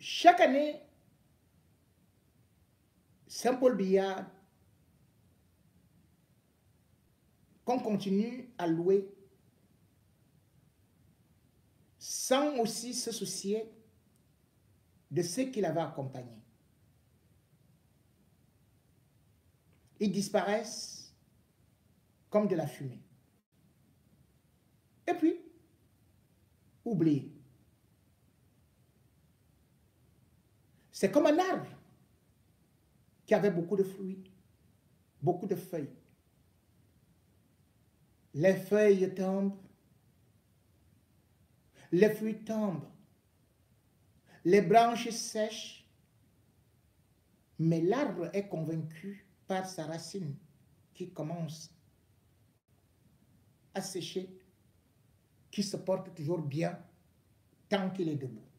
chaque année, Saint-Paul Billard, qu'on continue à louer sans aussi se soucier de ceux qui l'avaient accompagné. Ils disparaissent comme de la fumée. Et puis, oubliez. C'est comme un arbre qui avait beaucoup de fruits, beaucoup de feuilles. Les feuilles tombent, les fruits tombent, les branches sèchent, mais l'arbre est convaincu par sa racine qui commence à sécher, qui se porte toujours bien tant qu'il est debout.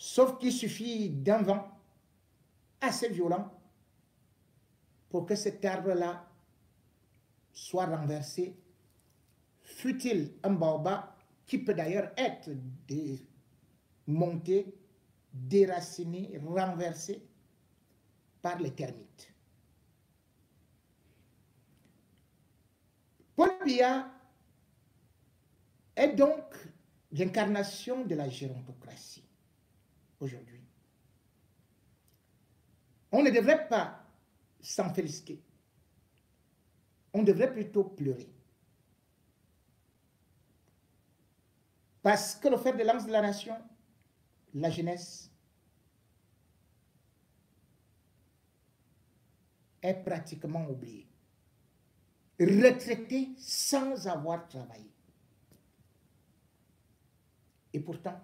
Sauf qu'il suffit d'un vent assez violent pour que cet arbre-là soit renversé, fut-il un baobab qui peut d'ailleurs être monté, déraciné, renversé par les termites. Paul Biya est donc l'incarnation de la gérontocratie aujourd'hui. On ne devrait pas s'en féliciter. On devrait plutôt pleurer. Parce que le fer de lance de la nation, la jeunesse, est pratiquement oubliée. Retraité sans avoir travaillé. Et pourtant,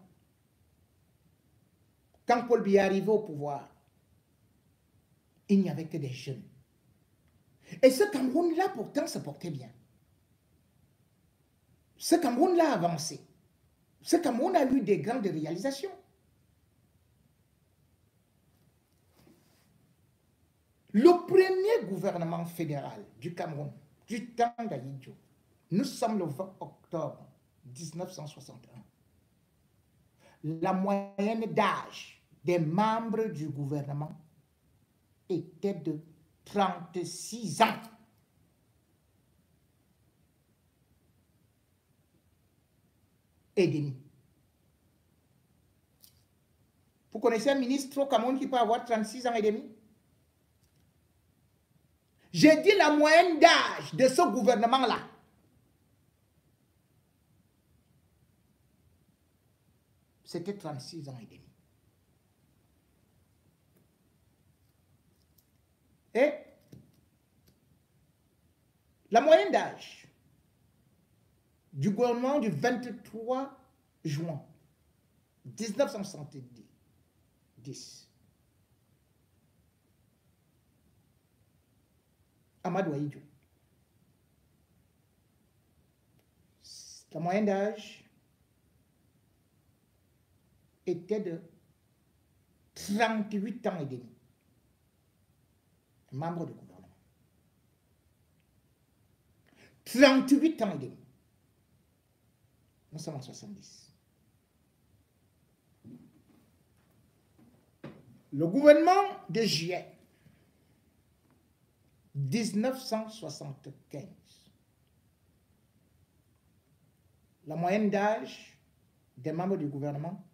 quand Paul Biya arrivé au pouvoir, il n'y avait que des jeunes. Et ce Cameroun-là, pourtant, se portait bien. Ce Cameroun-là a avancé. Ce Cameroun a eu des grandes réalisations. Le premier gouvernement fédéral du Cameroun, du temps d'Alidjo, nous sommes le 20 octobre 1961. La moyenne d'âge des membres du gouvernement était de 36 ans. Et demi. Vous connaissez un ministre au Cameroun qui peut avoir 36 ans et demi? J'ai dit la moyenne d'âge de ce gouvernement-là. C'était 36 ans et demi. Et la moyenne d'âge du gouvernement du 23 juin 1970, Amadou Aïdjo. La moyenne d'âge était de 38 ans et demi membre du gouvernement. 38 ans et demi. Nous sommes en 70. Le gouvernement de juillet 1975. La moyenne d'âge des membres du gouvernement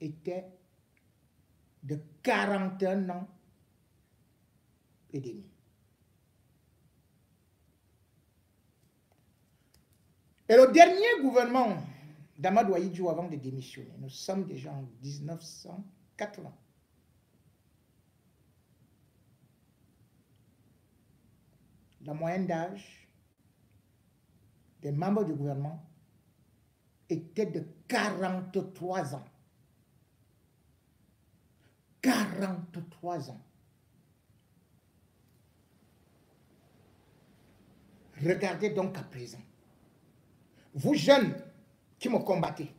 était de 41 ans et le dernier gouvernement d'Amadou Aïdjou avant de démissionner, nous sommes déjà en 1980. La moyenne d'âge des membres du gouvernement était de 43 ans. 43 ans. Regardez donc à présent. Vous jeunes qui me combattez.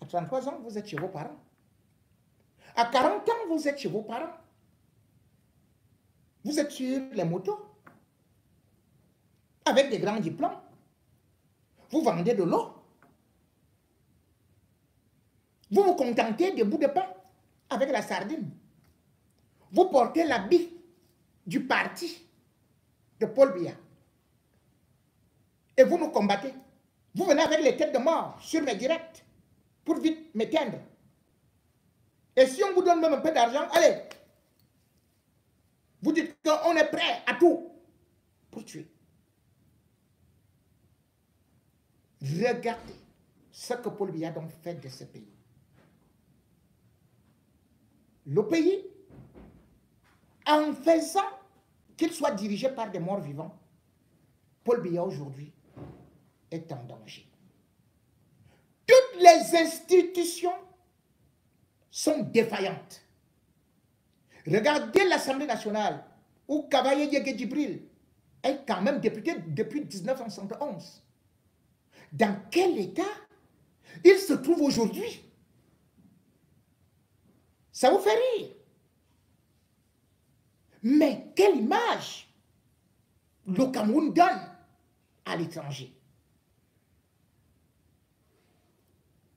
À 33 ans, vous êtes chez vos parents. À 40 ans, vous êtes chez vos parents. Vous êtes sur les motos. Avec des grands diplômes. Vous vendez de l'eau. Vous vous contentez des bouts de pain avec la sardine. Vous portez l'habit du parti de Paul Biya. Et vous nous combattez. Vous venez avec les têtes de mort sur mes directs pour vite m'éteindre. Et si on vous donne même un peu d'argent, allez. Vous dites qu'on est prêt à tout pour tuer. Regardez ce que Paul Biya donc fait de ce pays. Le pays, en faisant qu'il soit dirigé par des morts vivants, Paul Biya aujourd'hui est en danger. Toutes les institutions sont défaillantes. Regardez l'Assemblée nationale où Kavaye Yege Djibril est quand même député depuis 1971. Dans quel état il se trouve aujourd'hui? Ça vous fait rire? Mais quelle image le Cameroun donne à l'étranger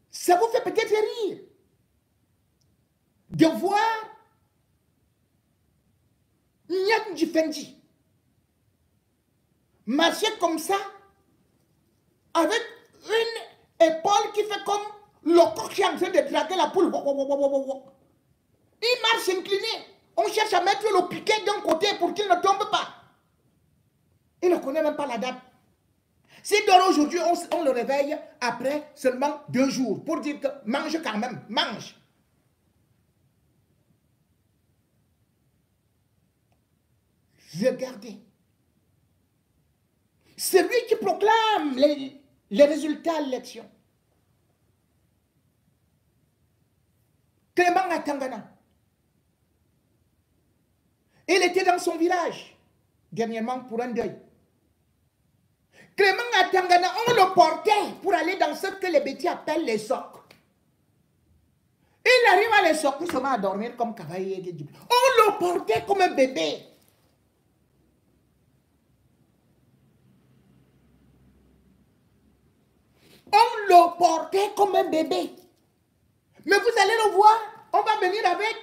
Ça vous fait peut-être rire de voir Nyat Fendi marcher comme ça avec une épaule qui fait comme le coq qui est en train de traquer la poule. Il marche incliné. Mettre le piquet d'un côté pour qu'il ne tombe pas. Il ne connaît même pas la date. S'il dort aujourd'hui, on, le réveille après seulement deux jours pour dire que mange quand même, mange. Regardez. C'est lui qui proclame les, les résultats de l'élection. Clément Atangana. Il était dans son village, dernièrement pour un deuil. Clément Atangana, on le portait pour aller dans ce que les bêtises appellent les socs. Il arrive à les socs, il se met à dormir comme cavalier. On le portait comme un bébé. On le portait comme un bébé. Mais vous allez le voir, on va venir avec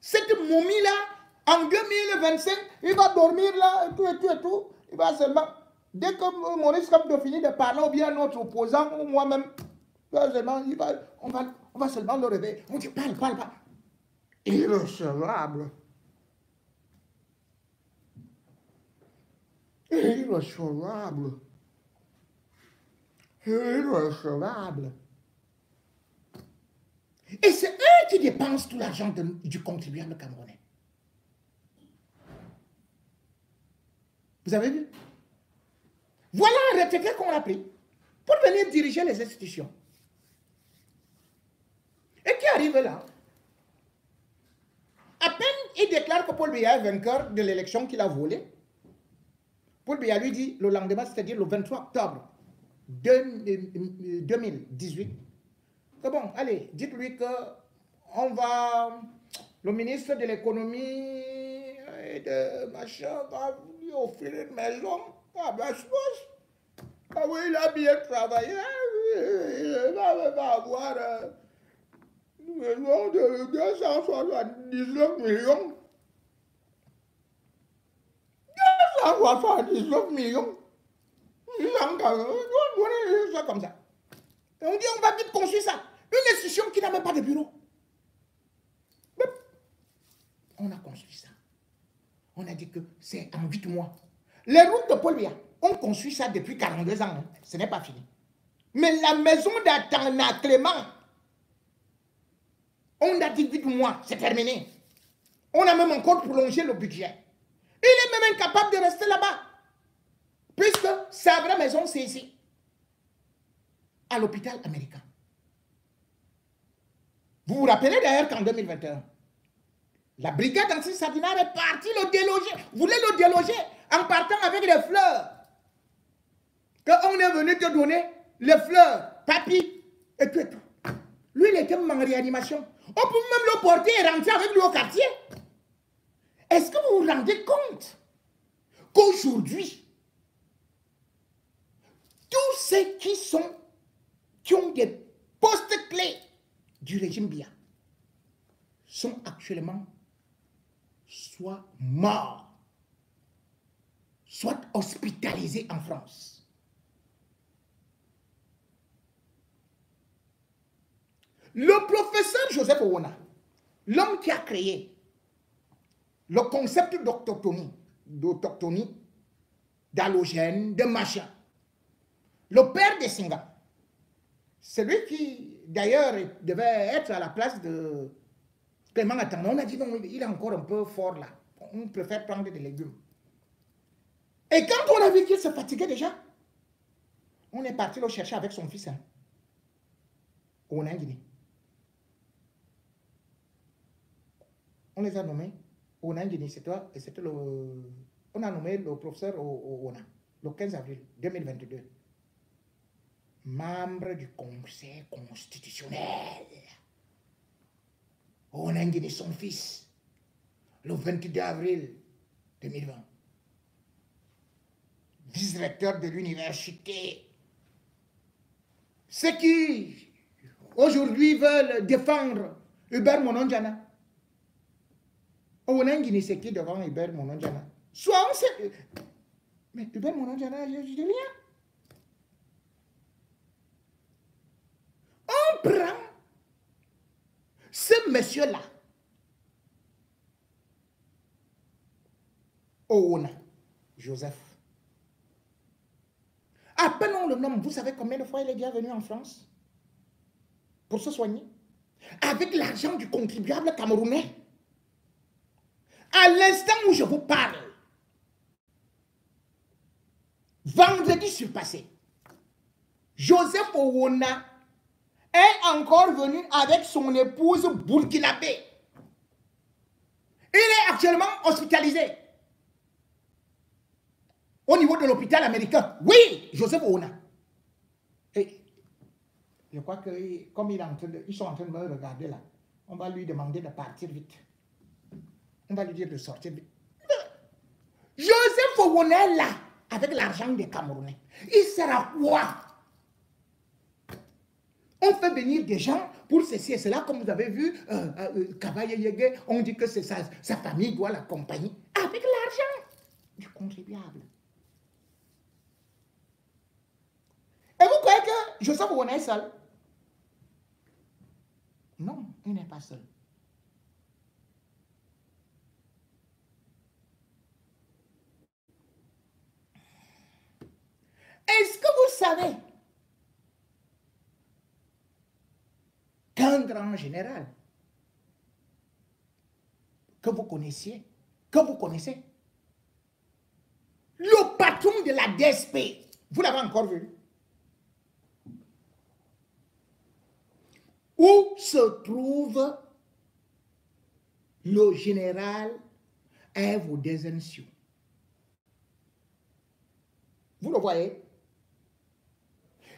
cette momie-là en 2025. Il va dormir là, et tout, et tout, et tout. Il va seulement, dès que Maurice de finir de parler, ou bien notre opposant, ou moi-même, seulement, il va, on, va, on va seulement le réveiller. On dit, parle, parle, parle. Irrecevable. Irrecevable irrecevable. Et c'est eux qui dépensent tout l'argent du contribuable camerounais. Vous avez vu? Voilà un retraité qu'on a pris pour venir diriger les institutions. Et qui arrive là? À peine il déclare que Paul Biya est vainqueur de l'élection qu'il a volée. Paul Biya lui dit le lendemain, c'est-à-dire le 23 octobre 2018, que bon, allez, dites-lui que on va, le ministre de l'économie et de machin va lui offrir une maison à Bachbos. Ah oui, il a bien travaillé, il va, avoir une maison de 279 millions. 279 millions. Ça comme ça. Et on dit on va vite construire ça. Une institution qui n'a même pas de bureau. On a construit ça. On a dit que c'est en 8 mois. Les routes de Paul Biya, on construit ça depuis 42 ans. Hein. Ce n'est pas fini. Mais la maison d'Atana Clément, on a dit 8 mois, c'est terminé. On a même encore prolongé le budget. Il est même incapable de rester là-bas. Puisque sa vraie maison, c'est ici. À l'hôpital américain. Vous vous rappelez d'ailleurs qu'en 2021, la brigade anti-Sardinard est partie le déloger. Voulait le déloger en partant avec les fleurs. Quand on est venu te donner les fleurs, papy, et tout et tout. Lui, il était en réanimation. On peut même le porter et rentrer avec lui au quartier. Est-ce que vous vous rendez compte qu'aujourd'hui, tous ceux qui sont, qui ont des postes clés du régime Bia sont actuellement soit morts, soit hospitalisés en France. Le professeur Joseph Owona, l'homme qui a créé le concept d'autochtonie, d'autochtonie, d'halogène, de machin, le père des Singa, celui qui d'ailleurs devait être à la place de On a dit non, il est encore un peu fort là, on préfère prendre des légumes. Et quand on a vu qu'il se fatiguait déjà, on est parti le chercher avec son fils hein, au. On les a nommés au Guinée, c'était le. On a nommé le professeur au, le 15 avril 2022 membre du Conseil constitutionnel. Guinée son fils le 22 avril 2020. Vice-recteur de l'université. Ceux qui aujourd'hui veulent défendre Hubert Mononjana. On a c'est qui devant Hubert Mononjana. Soit on sait. Mais Hubert Mononjana, je dis rien. On prend ce monsieur-là, Oona, Joseph. Appelons le nom. Vous savez combien de fois il est déjà venu en France? Pour se soigner Avec l'argent du contribuable camerounais. À l'instant où je vous parle, vendredi surpassé, Joseph Owona est encore venu avec son épouse burkinabé. Il est actuellement hospitalisé. Au niveau de l'hôpital américain. Oui, Joseph Ouna. Et je crois que comme il ils sont en train de me regarder là, on va lui demander de partir vite. On va lui dire de sortir vite. Joseph Ouna est là, avec l'argent des Camerounais. Il sera quoi? On fait venir des gens pour ceci et cela, comme vous avez vu, euh, euh, euh on dit que sa, sa famille doit l'accompagner avec l'argent du contribuable. Et vous croyez que Joseph Ouona est seul? Non, il n'est pas seul. Est-ce que vous savez qu'un grand général que vous connaissiez, que vous connaissez, le patron de la DSP, vous l'avez encore vu? Où se trouve le général Evo Desencio Vous le voyez?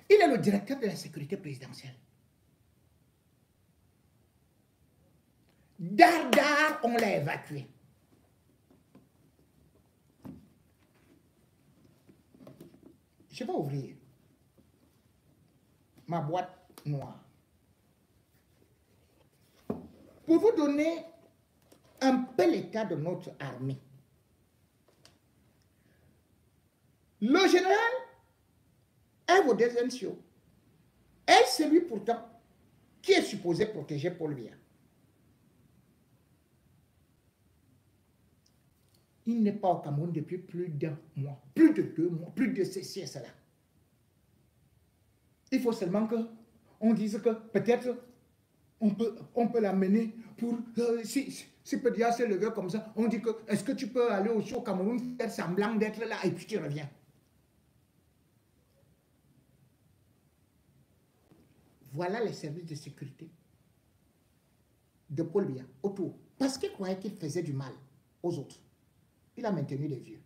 Il est le directeur de la sécurité présidentielle. Dardar, on l'a évacué. Je vais ouvrir ma boîte noire. Pour vous donner un peu l'état de notre armée? Le général Evo est celui pourtant qui est supposé protéger Paul Biya. il n'est pas au Cameroun depuis plus d'un mois, plus de deux mois, plus de ceci et cela. Il faut seulement que on dise que peut-être on peut, on peut l'amener pour... Euh, si, si, Pédia s'est levé comme ça, on dit que est-ce que tu peux aller aussi au Cameroun faire semblant d'être là et puis tu reviens? Voilà les services de sécurité de Paul Biya autour. Parce qu'il croyait qu'il faisait du mal aux autres. Il a maintenu les vieux.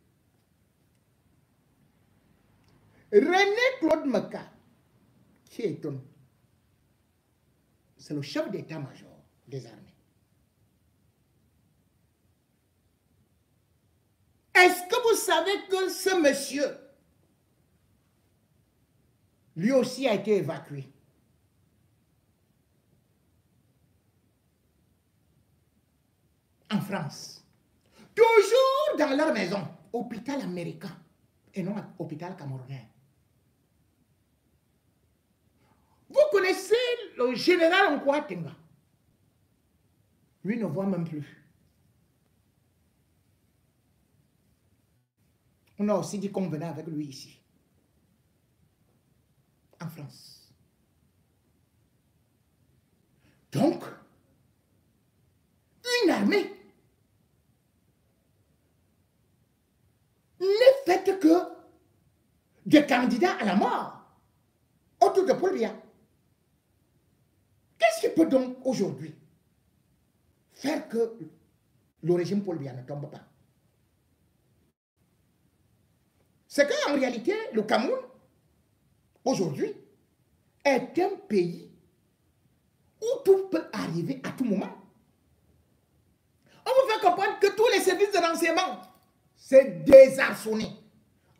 René Claude Maka, qui étonne, c'est le chef d'état-major des armées. Est-ce que vous savez que ce monsieur, lui aussi a été évacué? En France, toujours dans leur maison, hôpital américain et non hôpital camerounais. Vous connaissez le général Nkwatenga Lui ne voit même plus. On a aussi dit qu'on venait avec lui ici, en France. Donc, une armée n'est faite que de candidats à la mort autour de Paul. Peut donc aujourd'hui faire que le régime Paul Biya ne tombe pas C'est qu'en réalité, le Cameroun, aujourd'hui, est un pays où tout peut arriver à tout moment. On vous fait comprendre que tous les services de renseignement, c'est désarçonné.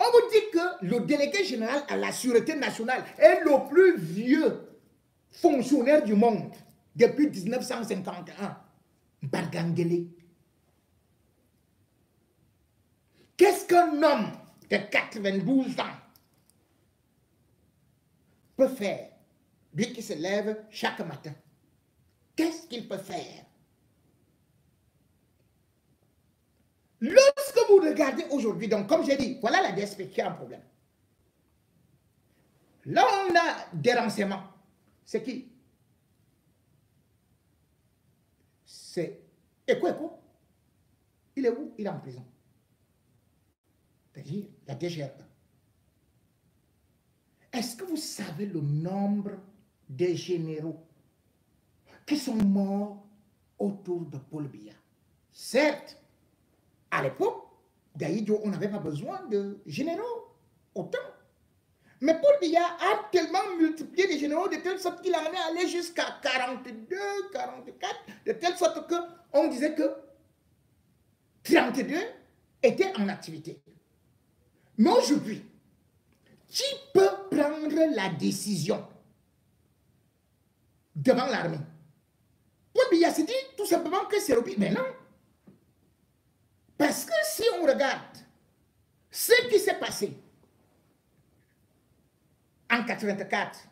On vous dit que le délégué général à la sûreté nationale est le plus vieux fonctionnaire du monde depuis 1951. Bargangele. Qu'est-ce qu'un homme de 92 ans peut faire, lui qui se lève chaque matin Qu'est-ce qu'il peut faire? Lorsque vous regardez aujourd'hui, donc comme j'ai dit, voilà la DSP qui a un problème. Là, on a des renseignements. C'est qui? C'est Eko Il est où? Il est en prison. C'est-à-dire la DGRE. Est-ce que vous savez le nombre de généraux qui sont morts autour de Paul Biya? Certes, à l'époque, d'Aïdio, on n'avait pas besoin de généraux, autant. Mais Paul Biya a tellement multiplié les généraux de telle sorte qu'il en est allé jusqu'à 42, 44, de telle sorte qu'on disait que 32 étaient en activité. Mais aujourd'hui, qui peut prendre la décision devant l'armée? Paul Biya s'est dit tout simplement que c'est Mais non. Parce que si on regarde ce qui s'est passé en 84,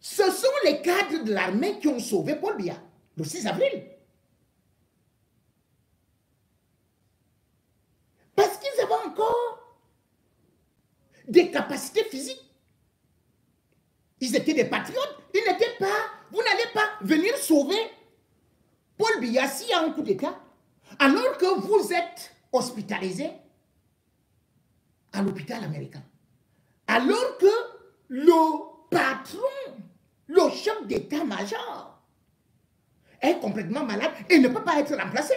ce sont les cadres de l'armée qui ont sauvé Paul Biya le 6 avril. Parce qu'ils avaient encore des capacités physiques. Ils étaient des patriotes. Ils n'étaient pas, vous n'allez pas venir sauver Paul Biya s'il y a un coup d'État. Alors que vous êtes hospitalisé à l'hôpital américain. Alors que le patron, le chef d'état-major, est complètement malade et ne peut pas être remplacé.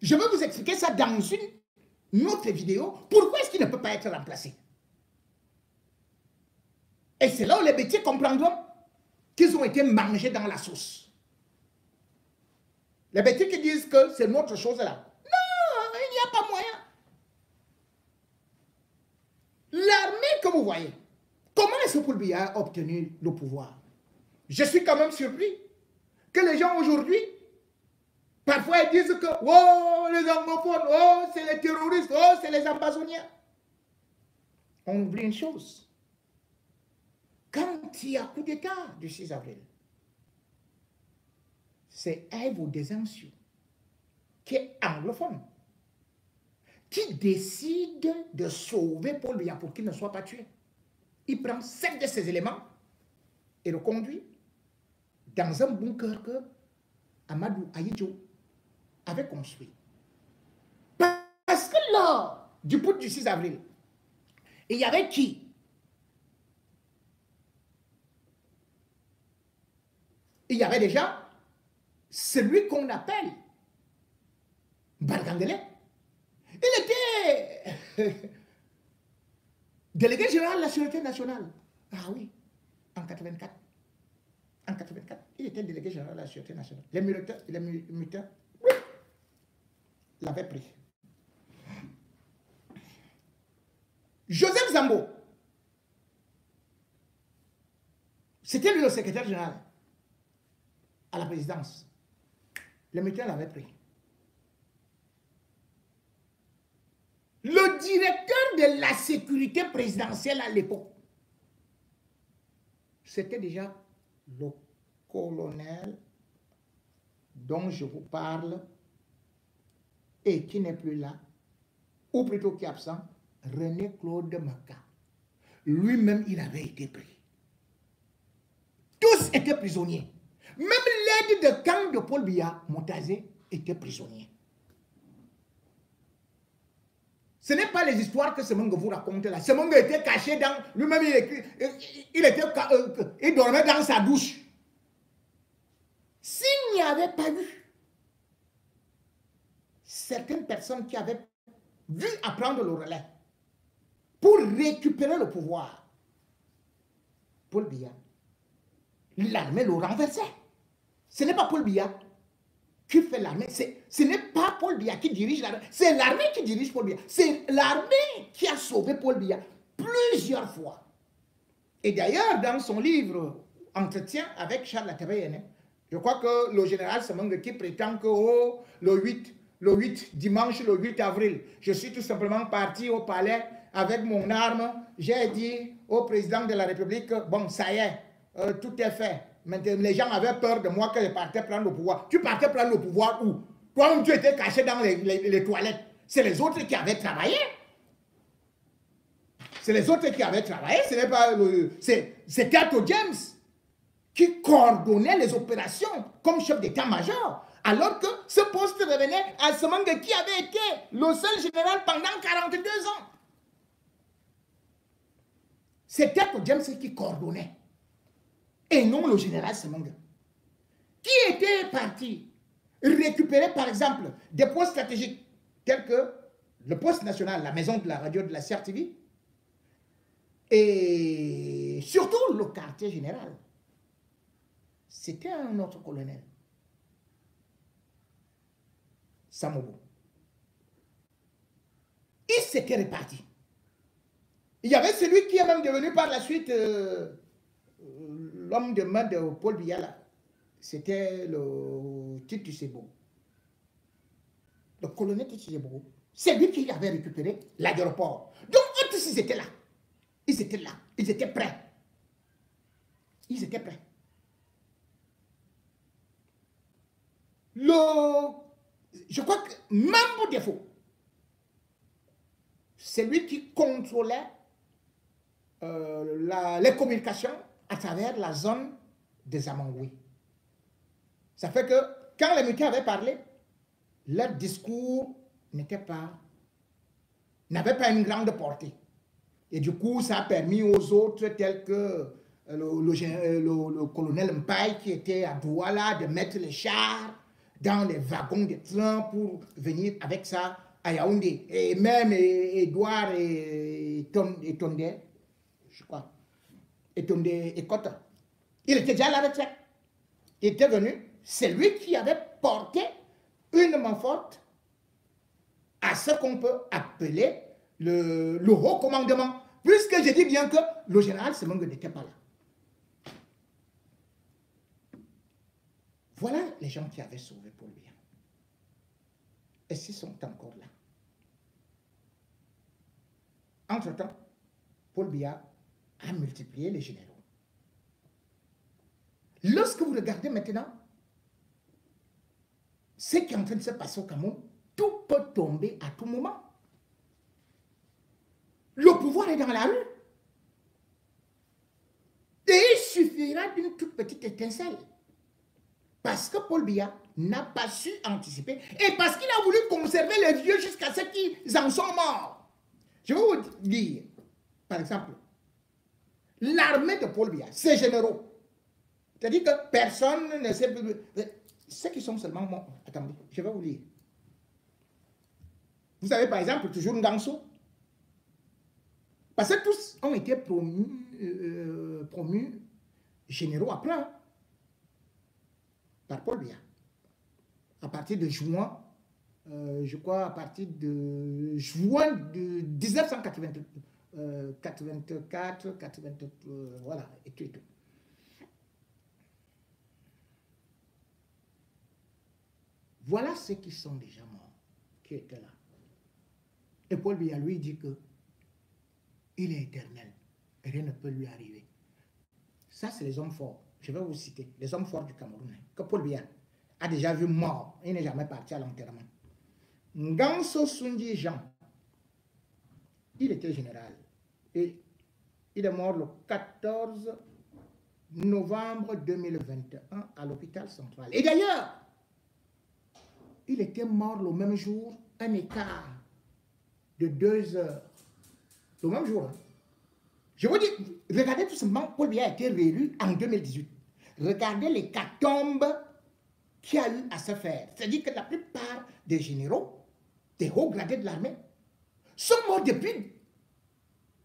Je vais vous expliquer ça dans une autre vidéo. Pourquoi est-ce qu'il ne peut pas être remplacé? Et c'est là où les bêtiers comprendront qu'ils ont été mangés dans la sauce. Les bêtiers qui disent que c'est notre chose là. Non, il n'y a pas moyen. L'armée que vous voyez, comment est-ce que a obtenu le pouvoir? Je suis quand même surpris que les gens aujourd'hui, parfois ils disent que oh, les anglophones, oh, c'est les terroristes, oh, c'est les ambassoniens. On oublie une chose. Quand il y a coup d'État du 6 avril, c'est Evo Desencio, qui est anglophone, qui décide de sauver Paul Biya pour qu'il ne soit pas tué. Il prend sept de ces éléments et le conduit dans un bunker que Amadou Aïdjo avait construit. Parce que lors du putsch du 6 avril, il y avait qui? Il y avait déjà celui qu'on appelle Bargangele. Il était délégué général de la Sûreté nationale. Ah oui, en 84. En 84, il était délégué général de la Sûreté nationale. Les militaires, les militaires l'avaient pris. Joseph Zambo, c'était lui le secrétaire général à la présidence Le métier l'avait pris. Le directeur de la sécurité présidentielle à l'époque, c'était déjà le colonel dont je vous parle et qui n'est plus là, ou plutôt qui est absent, René Claude Maca. Lui-même, il avait été pris. Tous étaient prisonniers. Même l'aide de camp de Paul Biya, Montazé, était prisonnier. Ce n'est pas les histoires que Semongo vous raconte là. Semongo était caché dans... Lui-même, il, il, était, euh, il dormait dans sa douche. S'il n'y avait pas eu certaines personnes qui avaient vu apprendre le relais pour récupérer le pouvoir, Paul Biya, l'armée le renversait. Ce n'est pas Paul Biya qui fait l'armée. Ce n'est pas Paul Biya qui dirige l'armée. C'est l'armée qui dirige Paul Biya. C'est l'armée qui a sauvé Paul Biya plusieurs fois. Et d'ailleurs, dans son livre Entretien avec Charles Latéréenne, je crois que le général Semengue qui prétend que oh, le 8, le 8, dimanche le 8 avril, je suis tout simplement parti au palais avec mon arme. J'ai dit au président de la République, bon, ça y est, euh, tout est fait. Maintenant, les gens avaient peur de moi que je partais prendre le pouvoir. Tu partais prendre le pouvoir où? Toi, tu étais caché dans les, toilettes. C'est les autres qui avaient travaillé. C'est les autres qui avaient travaillé. Ce n'est pas C'est James qui coordonnait les opérations comme chef d'état-major. Alors que ce poste revenait à ce monde qui avait été le seul général pendant 42 ans. C'est Cato James qui coordonnait et non le général Semonga. Qui était parti récupérer, par exemple, des postes stratégiques tels que le poste national, la maison de la radio de la CRTV, et surtout le quartier général. C'était un autre colonel, Samobo. Il s'était réparti. Il y avait celui qui est même devenu par la suite euh, l'homme de de Paul Biala, c'était le Titi Sebo. Le colonel Titi Sebo. C'est lui qui avait récupéré l'aéroport. Donc, eux tous, ils étaient là. Ils étaient là. Ils étaient prêts. Ils étaient prêts. Le, je crois que même défaut, c'est lui qui contrôlait euh, les communications à travers la zone des Amangouis. Ça fait que quand les militaires avaient parlé, leur discours n'était pas, n'avait pas une grande portée. Et du coup, ça a permis aux autres, tels que euh, euh, le, le, colonel Mpaï qui était à Douala, de mettre les chars dans les wagons de train pour venir avec ça à Yaoundé. Et même Edouard et, et Tondé, je crois, et et Kota. Il était déjà à la retraite. Il était venu, c'est lui qui avait porté une main forte à ce qu'on peut appeler le, haut commandement. Puisque je dis bien que le général Semongue n'était pas là. Voilà les gens qui avaient sauvé Paul Biya. Et s'ils sont encore là. Entre-temps, Paul Biya à multiplier les généraux. Lorsque vous regardez maintenant ce qui est en train de se passer au Cameroun, tout peut tomber à tout moment. Le pouvoir est dans la rue. Et il suffira d'une toute petite étincelle. Parce que Paul Biya n'a pas su anticiper et parce qu'il a voulu conserver les vieux jusqu'à ce qu'ils en sont morts. Je vais vous dire, par exemple, l'armée de Paul Biya, ses généraux. C'est-à-dire que personne ne sait plus. Ceux qui sont seulement. Attendez, je vais vous lire. Vous avez par exemple toujours Nganso. Parce que tous ont été promus, euh, promus généraux à plein par Paul Biya. À partir de juin, euh, je crois à partir de juin de 1982. 84, 83, euh, voilà, et tout et tout. Voilà ceux qui sont déjà morts, qui étaient là. Et Paul Biya lui dit que il est éternel. Rien ne peut lui arriver. Ça, c'est les hommes forts. Je vais vous citer les hommes forts du Cameroun. Hein, que Paul Biya a déjà vu mort. Il n'est jamais parti à l'enterrement. Nganso Sunji Jean, il était général. Et il est mort le 14 novembre 2021 à l'hôpital central. Et d'ailleurs, il était mort le même jour, un écart de deux heures. Le même jour. Hein. Je vous dis, regardez tout simplement, Paul Biya a été réélu en 2018. Regardez les catombes qu'il a eu à se faire. C'est-à-dire que la plupart des généraux, des hauts gradés de l'armée, sont morts depuis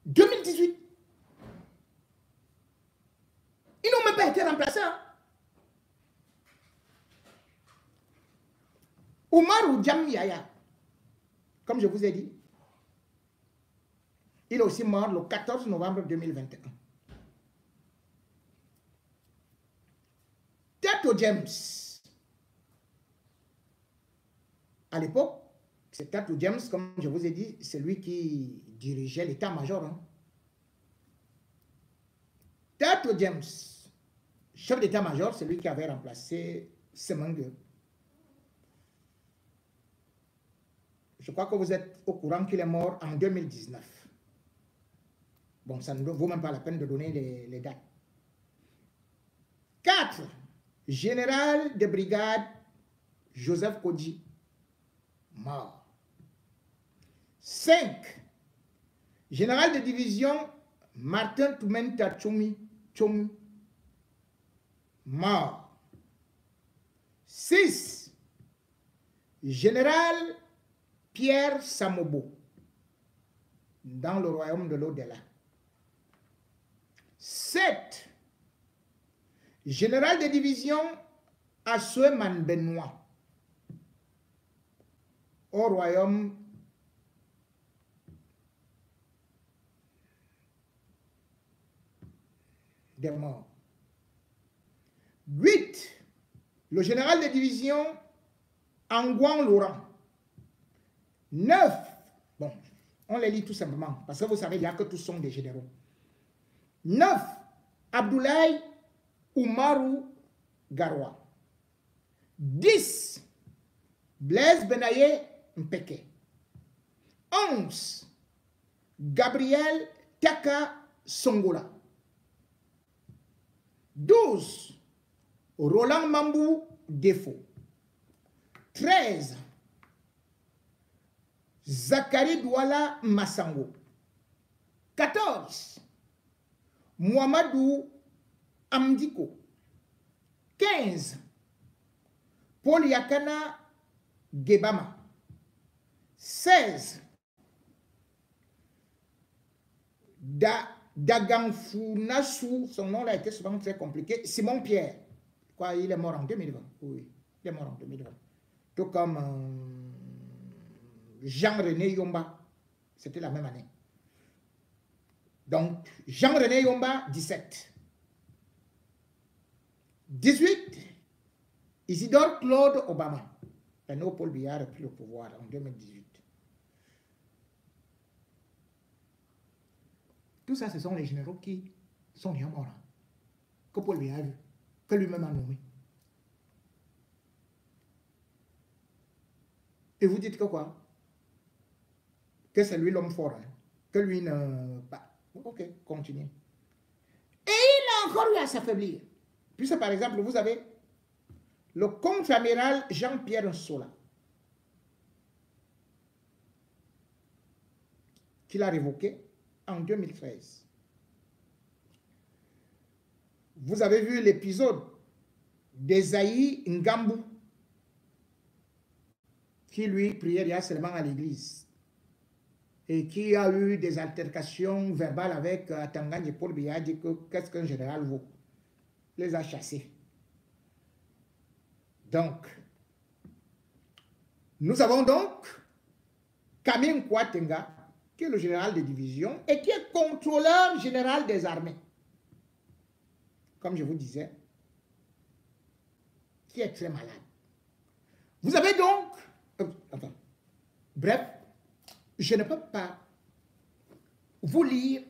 2018. Ils n'ont même pas été remplacés. Hein. Omar ou Yaya, comme je vous ai dit, il est aussi mort le 14 novembre 2021. Tato James, à l'époque, c'est Tato James, comme je vous ai dit, c'est lui qui dirigeait l'état-major. Hein. Tato James, chef d'état-major, c'est lui qui avait remplacé Semangue. Je crois que vous êtes au courant qu'il est mort en 2019. Bon, ça ne vaut même pas la peine de donner les, les dates. 4. Général de brigade Joseph Kodji, mort. 5. Général de division Martin Toumenta Choumi, Choumi, mort. 6. Général Pierre Samobo, dans le royaume de l'au-delà. 7. Général de division Assueman Benoît au royaume des morts. 8. Le général de division Anguan Laurent. 9. Bon, on les lit tout simplement, parce que vous savez, il n'y a que tous sont des généraux. 9. Abdoulaye Oumarou Garoua. 10. Blaise Benaye Mpeke. 11. Gabriel Taka Songola. 12. Roland Mambou Defo. 13. Zachary Douala Massango. 14. Mohamedou Amdiko. 15. Paul Yakana Gebama. 16. Da, Nassou, son nom a été souvent très compliqué. Simon Pierre. Quoi, il est mort en 2020. Oui, il est mort en 2020. Tout comme euh, Jean-René Yomba. C'était la même année. Donc, Jean-René Yomba, 17. 18, Isidore Claude Obama. Et Paul Biya a pris le pouvoir en 2018. Tout ça, ce sont les généraux qui sont déjà morts. Hein. Que Paul Biya a vu, que lui-même a nommé. Et vous dites que quoi? Que c'est lui l'homme fort. Hein. Que lui ne... pas. Ok, continue. Et il a encore eu à s'affaiblir. Puisque par exemple, vous avez le contre-amiral Jean-Pierre Sola, qu'il a révoqué en 2013. Vous avez vu l'épisode d'Esaïe Ngambou, qui lui priait seulement à l'église et qui a eu des altercations verbales avec euh, Tangan et Paul Biya, dit que qu'est-ce qu'un général vaut? Les a chassés. Donc, nous avons donc Kamim Kouatenga, qui est le général de division et qui est contrôleur général des armées. Comme je vous disais, qui est très malade. Vous avez donc... Euh, bref, je ne peux pas vous lire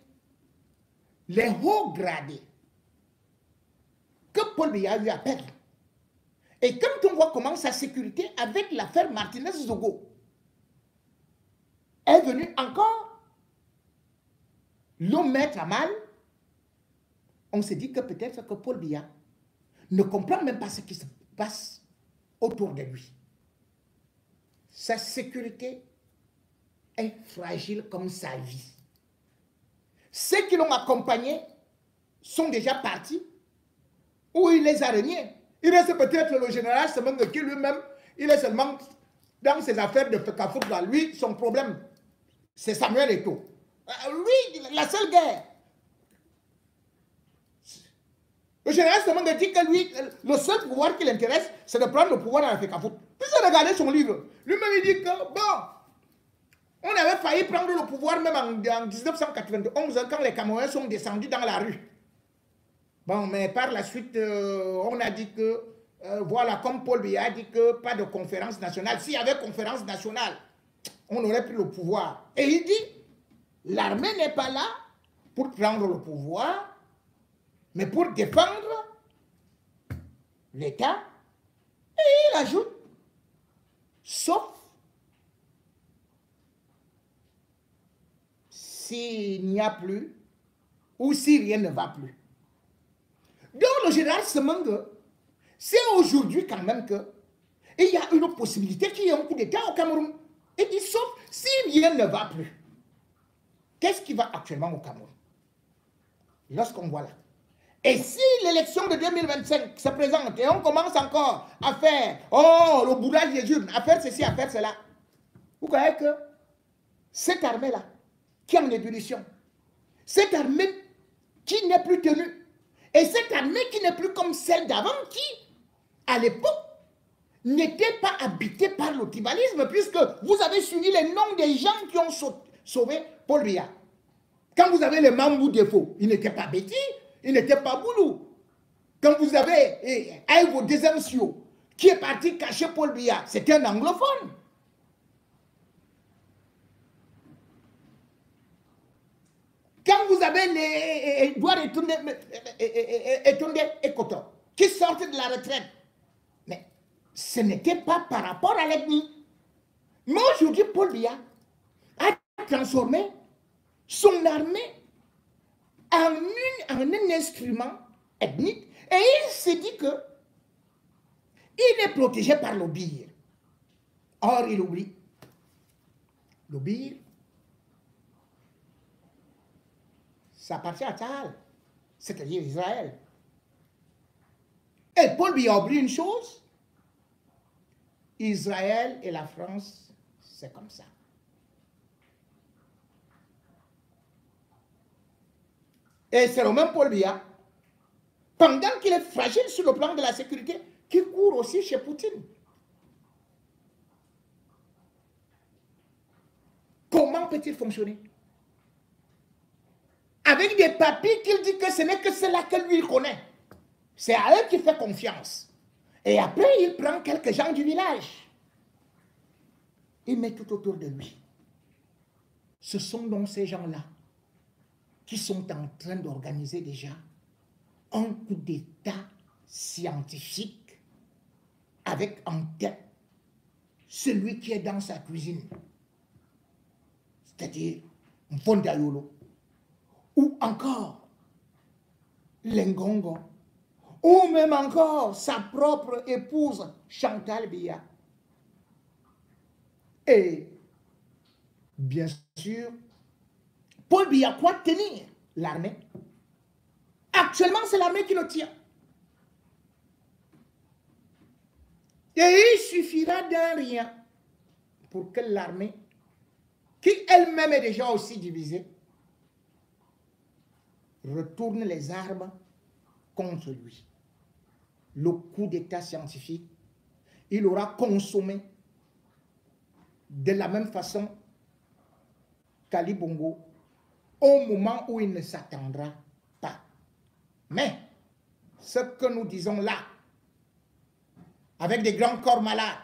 les hauts gradés que Paul Biya a eu à perdre. Et quand on voit comment sa sécurité avec l'affaire Martinez-Zogo est venue encore le à mal, on se dit que peut-être que Paul Biya ne comprend même pas ce qui se passe autour de lui. Sa sécurité est fragile comme sa vie. Ceux qui l'ont accompagné sont déjà partis ou il les a reniés. Il reste peut-être le général Semenge qui lui-même, il est seulement dans ses affaires de Fekafout. Lui, son problème, c'est Samuel Eto. Euh, lui, la seule guerre. Le général Semenge dit que lui, le seul pouvoir qui l'intéresse, c'est de prendre le pouvoir dans la Fekafout. Puis j'ai regardé son livre. Lui-même, il dit que, bon, on avait failli prendre le pouvoir même en, 1991 quand les Camerounais sont descendus dans la rue. Bon, mais par la suite, euh, on a dit que, euh, voilà, comme Paul Biya a dit que pas de conférence nationale. S'il y avait conférence nationale, on aurait pris le pouvoir. Et il dit, l'armée n'est pas là pour prendre le pouvoir, mais pour défendre l'État. Et il ajoute, sauf s'il n'y a plus ou si rien ne va plus. Donc le général Semengue, c'est aujourd'hui quand même que il y a une possibilité qu'il y ait un coup d'État au Cameroun. Et dit sauf si rien ne va plus. Qu'est-ce qui va actuellement au Cameroun? Lorsqu'on voit là. Et si l'élection de 2025 se présente et on commence encore à faire, oh, le bourrage des urnes, à faire ceci, à faire cela, vous voyez que cette armée-là, qui est en ébullition. Cette armée qui n'est plus tenue. Et cette armée qui n'est plus comme celle d'avant qui, à l'époque, n'était pas habitée par le puisque vous avez suivi les noms des gens qui ont sauvé Paul Biya. Quand vous avez les Mambou défaut, il n'était pas Betty, il n'était pas Boulou. Quand vous avez eh, Desemsio, qui est parti cacher Paul Biya, c'était un anglophone. Quand vous avez les Edouard et Koto qui sortent de la retraite, ce n'était pas par rapport à l'ethnie. Mais aujourd'hui, Paul Biya a transformé son armée en, un instrument ethnique et il s'est dit que il est protégé par l'obir. Or, il oublie. L'obir, ça appartient à Tal, c'est-à-dire Israël. Et Paul lui a oublié une chose. Israël et la France, c'est comme ça. Et c'est même Paul Biya, pendant qu'il est fragile sur le plan de la sécurité, qui court aussi chez Poutine. Comment peut-il fonctionner? Avec des papiers qu'il dit que ce n'est que cela que lui connaît. C'est à eux qu'il fait confiance. Et après, il prend quelques gens du village. Il met tout autour de lui. Ce sont donc ces gens-là qui sont en train d'organiser déjà un coup d'État scientifique avec en tête celui qui est dans sa cuisine, c'est-à-dire Fondayolo ou encore Lengongo, ou même encore sa propre épouse Chantal Biya. Et bien sûr, Paul Biya croit tenir? L'armée. Actuellement, c'est l'armée qui le tient. Et il suffira d'un rien pour que l'armée, qui elle-même est déjà aussi divisée, retourne les armes contre lui. Le coup d'état scientifique, il aura consommé de la même façon qu'Ali Bongo au moment où il ne s'attendra pas. Mais ce que nous disons là, avec des grands corps malades,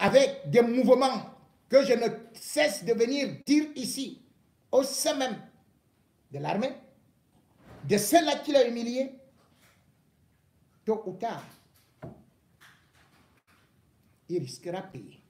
avec des mouvements que je ne cesse de venir dire ici, au sein même de l'armée, de celle-là qu'il a humilié, Então, o carro, ele escrapeia.